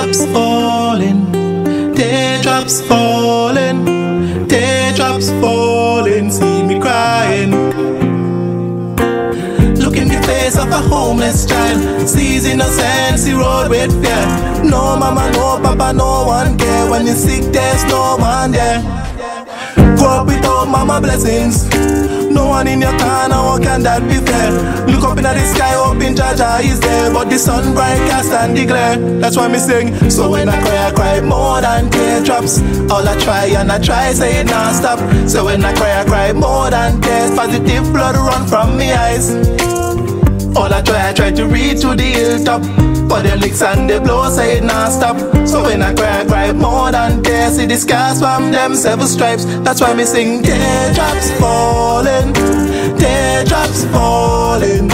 Teardrops falling, teardrops falling, teardrops falling, see me crying. Look in the face of a homeless child, sees innocence road with fear. No mama, no papa, no one care. When you're sick, there's no one there. Grow up without mama blessings. No one in your corner, how can that be fair? Look up in the sky, hoping Jah Jah is there. But the sun bright cast and the glare. That's why me sing. So when I cry, I cry more than teardrops. All I try and I try, say it non-stop. So when I cry, I cry more than tears. Positive blood run from me eyes. All I try, I try to reach to the hilltop. But the licks and the blow say it non-stop. So when I cry, I cry more than tears. See the scars from them seven stripes. That's why me sing teardrops falling, teardrops falling,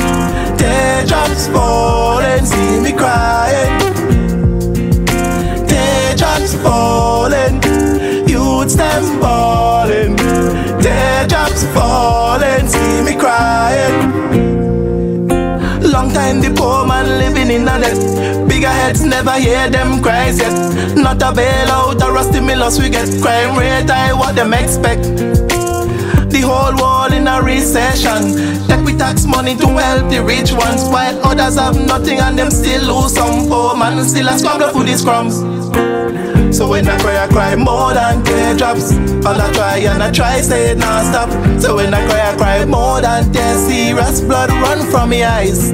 teardrops falling. See me crying, teardrops falling, youths them falling, Long time the poor man living in a debt. Bigger heads never hear them cries yet. Not a bailout or a stimulus, we get crime rate high, what them expect. The whole world in a recession. Take we tax money to help the rich ones, while others have nothing and them still lose some. Poor man still a scramble for these crumbs. So when I cry, I cry more than teardrops. All I try and I try, say it non-stop. So when I cry, I cry more than tears. Serious blood run from my eyes.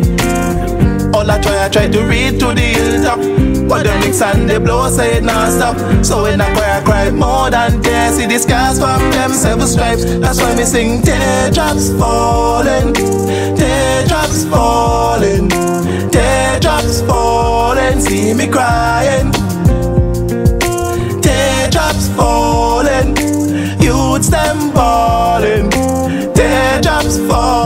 All I try, I try to read to the hilltop. But the mix and the blow say it non-stop. So when I cry, I cry more than tears. See the scars from them seven stripes. That's why me sing teardrops falling, teardrops falling, teardrops falling. See me crying. just fall